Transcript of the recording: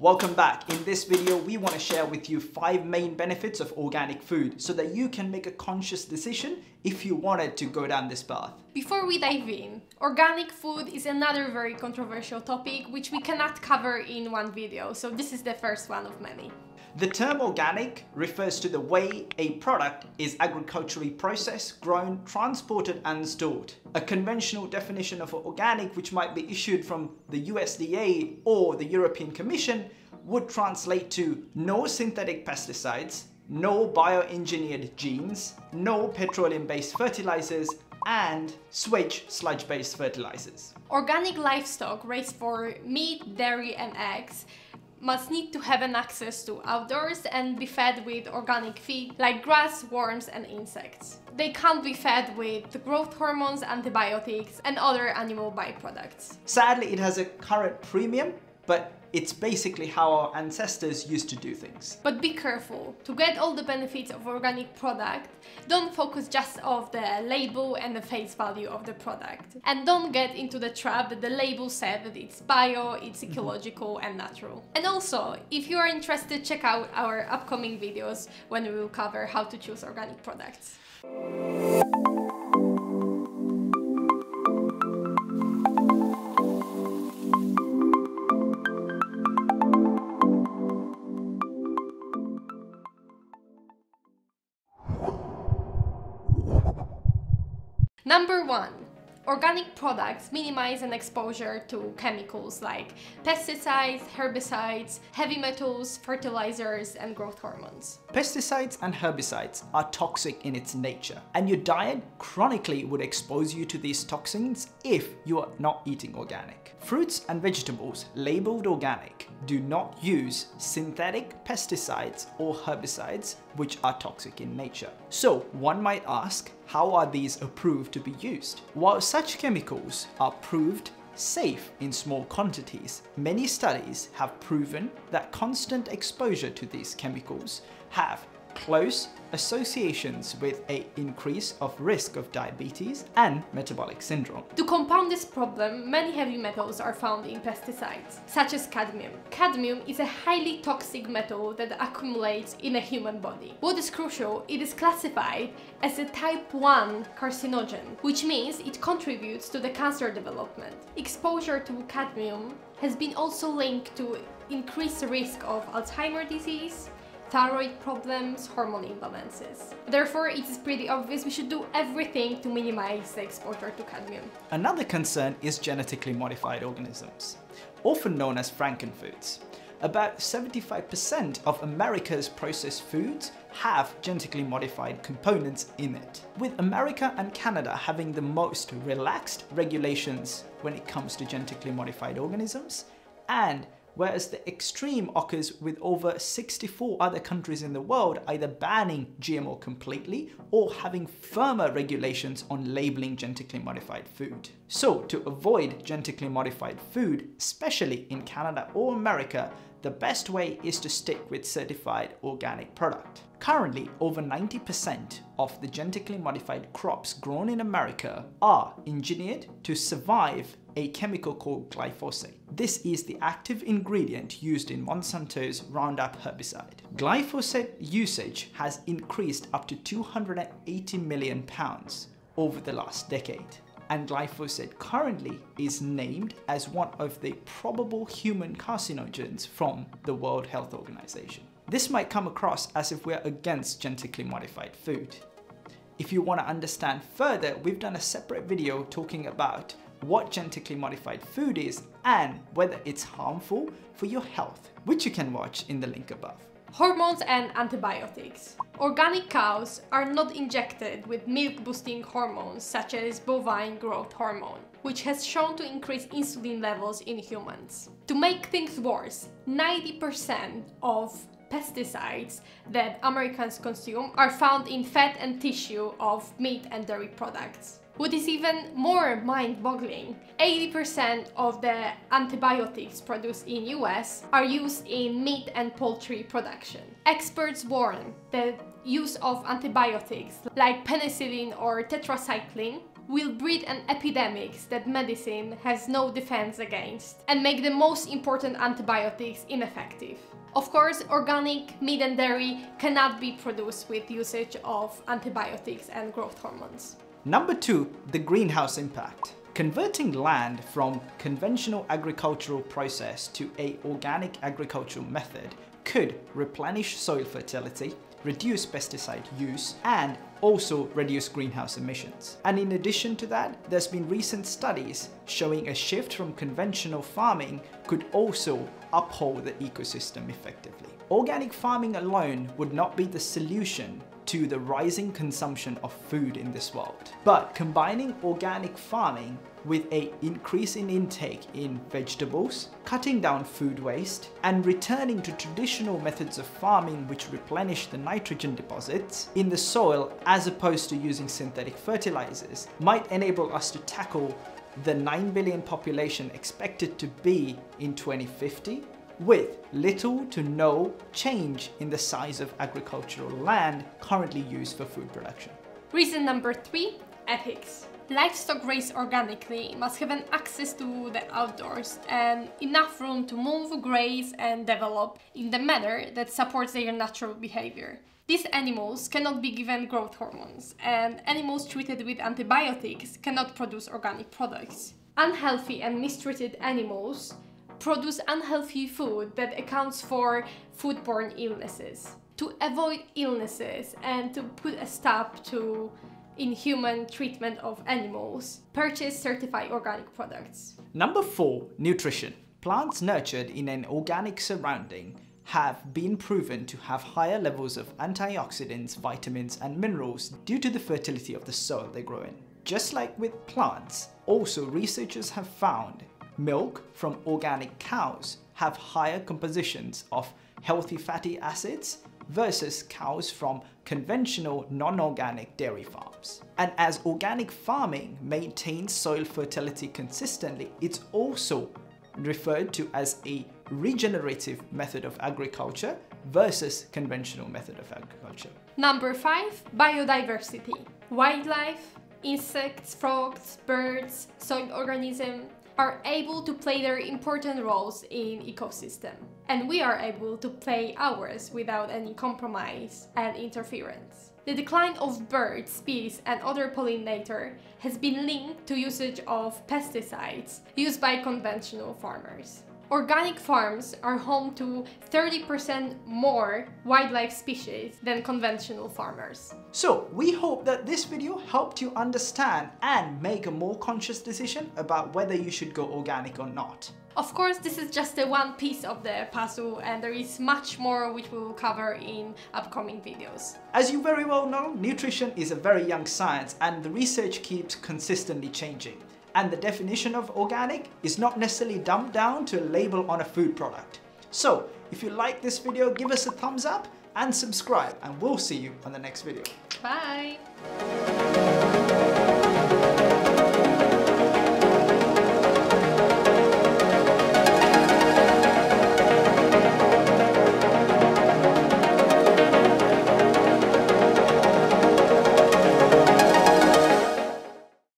Welcome back. In this video, we want to share with you five main benefits of organic food so that you can make a conscious decision if you wanted to go down this path. Before we dive in, organic food is another very controversial topic which we cannot cover in one video, so this is the first one of many. The term organic refers to the way a product is agriculturally processed, grown, transported and stored. A conventional definition of organic which might be issued from the USDA or the European Commission would translate to no synthetic pesticides, no bioengineered genes, no petroleum-based fertilizers, and sewage sludge-based fertilizers. Organic livestock raised for meat, dairy and eggs must need to have an access to outdoors and be fed with organic feed like grass, worms and insects. They can't be fed with growth hormones, antibiotics and other animal byproducts. Sadly, it has a current premium, but it's basically how our ancestors used to do things. But be careful. To get all the benefits of organic product, don't focus just of the label and the face value of the product. And don't get into the trap that the label said that it's bio, it's mm-hmm. ecological and natural. And also, if you are interested, check out our upcoming videos when we will cover how to choose organic products. Number one, organic products minimize an exposure to chemicals like pesticides, herbicides, heavy metals, fertilizers, and growth hormones. Pesticides and herbicides are toxic in its nature, and your diet chronically would expose you to these toxins if you are not eating organic. Fruits and vegetables labeled organic do not use synthetic pesticides or herbicides which are toxic in nature. So one might ask, how are these approved to be used? While such chemicals are proved safe in small quantities, many studies have proven that constant exposure to these chemicals have close associations with a increase of risk of diabetes and metabolic syndrome. To compound this problem, many heavy metals are found in pesticides, such as cadmium. Cadmium is a highly toxic metal that accumulates in a human body. What is crucial, it is classified as a type 1 carcinogen, which means it contributes to the cancer development. Exposure to cadmium has been also linked to increased risk of Alzheimer's disease, thyroid problems, hormone imbalances. Therefore, it is pretty obvious we should do everything to minimize the exposure to cadmium. Another concern is genetically modified organisms, often known as frankenfoods. About 75% of America's processed foods have genetically modified components in it, with America and Canada having the most relaxed regulations when it comes to genetically modified organisms, and whereas the extreme occurs with over 64 other countries in the world either banning GMO completely or having firmer regulations on labeling genetically modified food. So to avoid genetically modified food, especially in Canada or America, the best way is to stick with certified organic product. Currently, over 90% of the genetically modified crops grown in America are engineered to survive a chemical called glyphosate. This is the active ingredient used in Monsanto's Roundup herbicide. Glyphosate usage has increased up to 280 million pounds over the last decade and glyphosate currently is named as one of the probable human carcinogens from the World Health Organization. This might come across as if we're against genetically modified food. If you want to understand further, we've done a separate video talking about what genetically modified food is and whether it's harmful for your health, which you can watch in the link above. Hormones and antibiotics. Organic cows are not injected with milk-boosting hormones such as bovine growth hormone, which has shown to increase insulin levels in humans. To make things worse, 90% of pesticides that Americans consume are found in fat and tissue of meat and dairy products. What is even more mind-boggling, 80% of the antibiotics produced in US are used in meat and poultry production. Experts warn that use of antibiotics like penicillin or tetracycline will breed an epidemics that medicine has no defense against and make the most important antibiotics ineffective. Of course, organic meat and dairy cannot be produced with usage of antibiotics and growth hormones. Number two, the greenhouse impact. Converting land from conventional agricultural process to a organic agricultural method could replenish soil fertility, reduce pesticide use, and also reduce greenhouse emissions. And in addition to that, there's been recent studies showing a shift from conventional farming could also uphold the ecosystem effectively. Organic farming alone would not be the solution to the rising consumption of food in this world. But combining organic farming with a increase in intake in vegetables, cutting down food waste, and returning to traditional methods of farming which replenish the nitrogen deposits in the soil as opposed to using synthetic fertilizers might enable us to tackle the 9 billion population expected to be in 2050 with little to no change in the size of agricultural land currently used for food production. Reason number three, ethics. Livestock raised organically must have an access to the outdoors and enough room to move, graze and develop in the manner that supports their natural behavior. These animals cannot be given growth hormones and animals treated with antibiotics cannot produce organic products. Unhealthy and mistreated animals produce unhealthy food that accounts for foodborne illnesses. To avoid illnesses and to put a stop to inhuman treatment of animals, purchase certified organic products. Number 4. Nutrition. Plants nurtured in an organic surrounding have been proven to have higher levels of antioxidants, vitamins and minerals due to the fertility of the soil they grow in. Just like with plants, also researchers have found milk from organic cows have higher compositions of healthy fatty acids versus cows from conventional non-organic dairy farms. And as organic farming maintains soil fertility consistently, it's also referred to as a regenerative method of agriculture versus conventional method of agriculture. Number five, biodiversity. Wildlife, insects, frogs, birds, soil organisms, are able to play their important roles in ecosystem. And we are able to play ours without any compromise and interference. The decline of bird species and other pollinator has been linked to usage of pesticides used by conventional farmers. Organic farms are home to 30% more wildlife species than conventional farmers. So we hope that this video helped you understand and make a more conscious decision about whether you should go organic or not. Of course, this is just a one piece of the puzzle and there is much more which we will cover in upcoming videos. As you very well know, nutrition is a very young science and the research keeps consistently changing and the definition of organic is not necessarily dumbed down to a label on a food product. So, if you like this video, give us a thumbs up and subscribe and we'll see you on the next video. Bye!